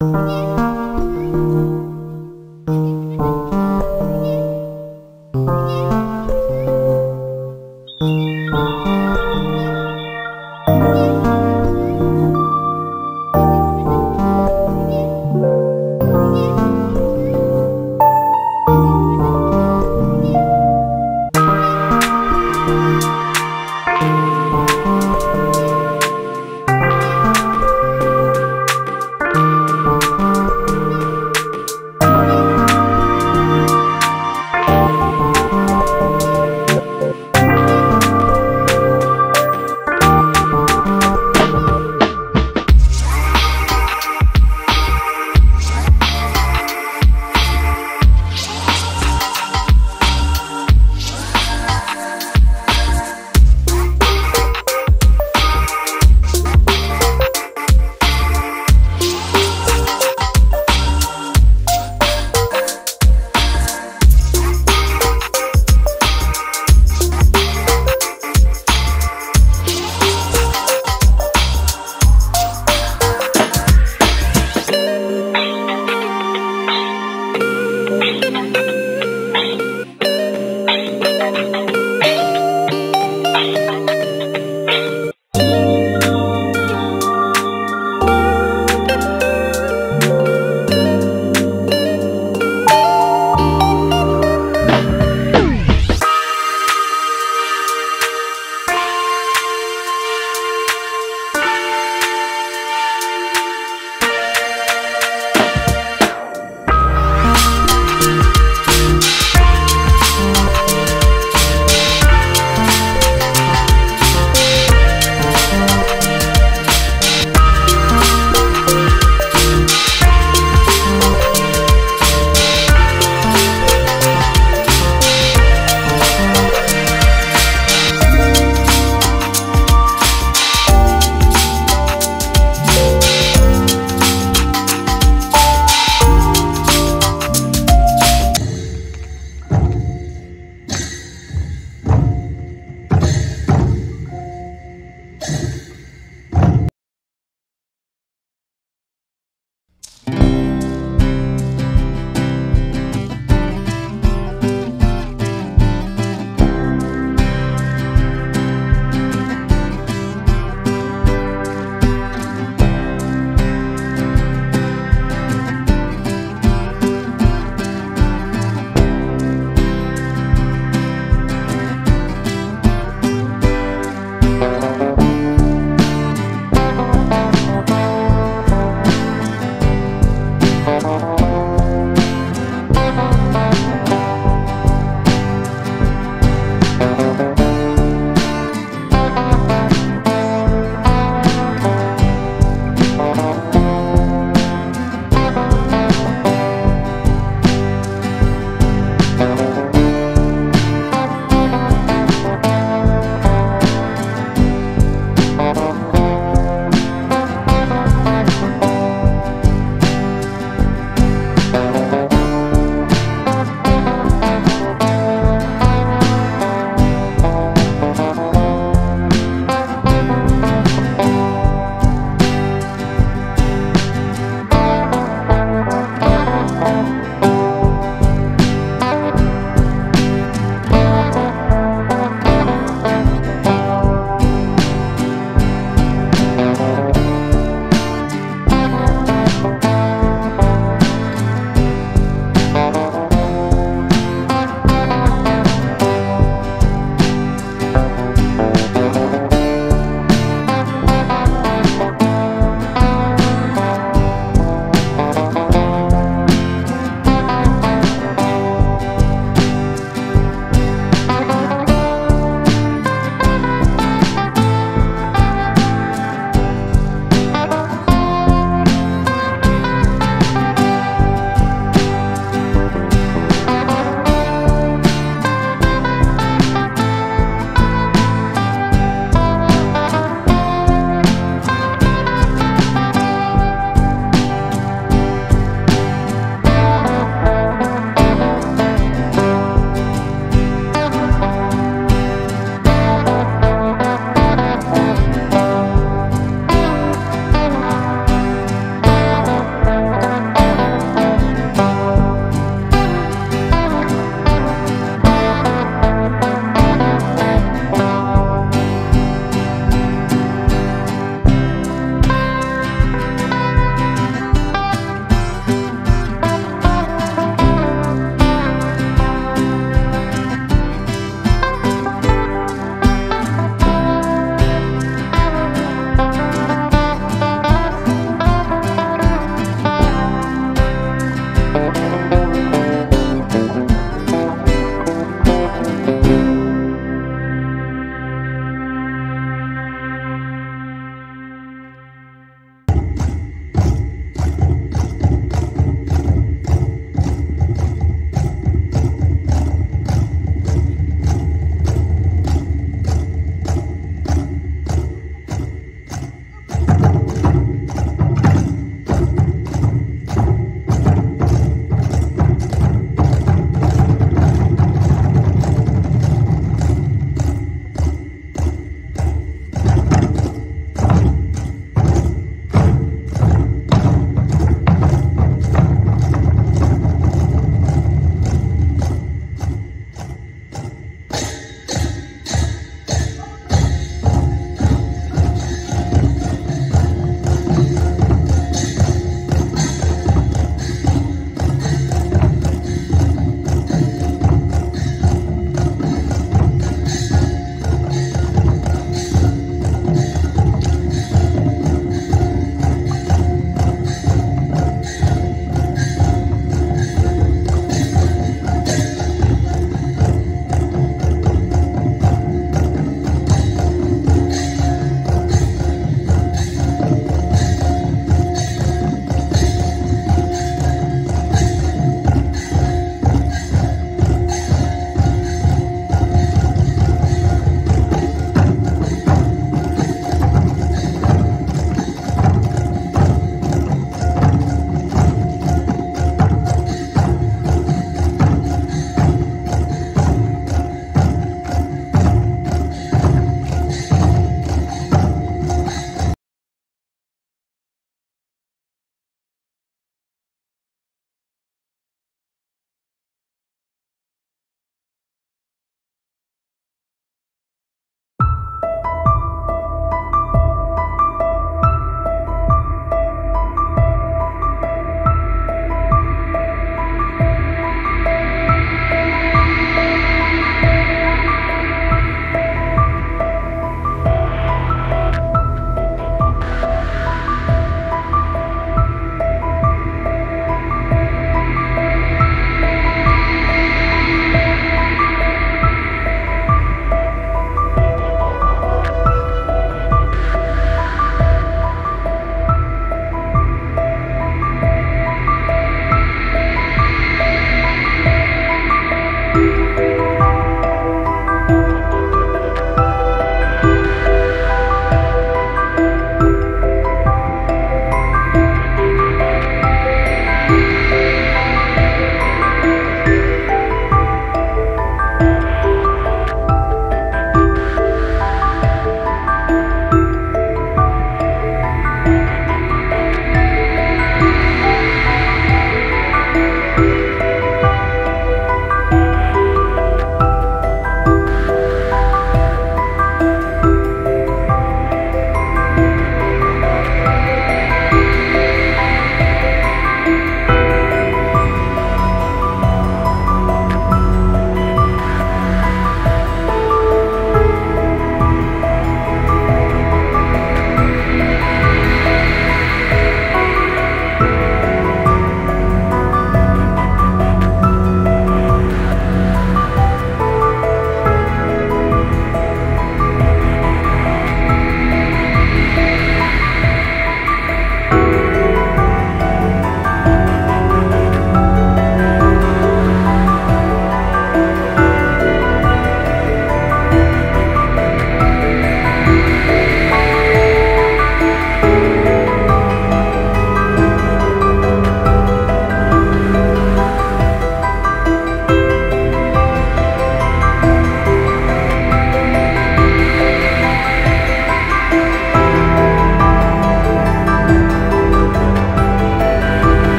안.